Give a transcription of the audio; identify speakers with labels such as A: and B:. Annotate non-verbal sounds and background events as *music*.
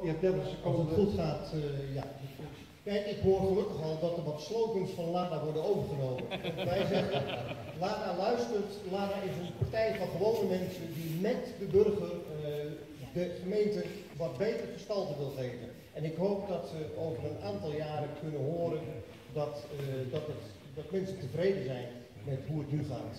A: Je
B: Als het goed gaat, eh, ja. Kijk, ik hoor gelukkig al dat er wat slogans van LADA worden overgenomen. *laughs* Wij zeggen, LADA luistert, LADA is een partij van gewone mensen die met de burger eh, de gemeente wat beter gestalte wil geven. En ik hoop dat ze over een aantal jaren kunnen horen dat, eh, dat, het, dat mensen tevreden zijn met hoe het nu gaat.